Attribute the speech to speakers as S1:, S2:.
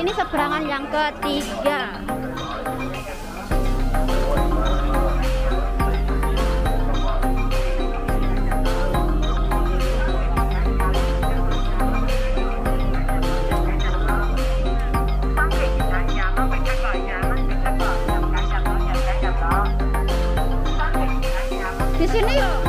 S1: ini seberangan yang ketiga. Di sini yuk.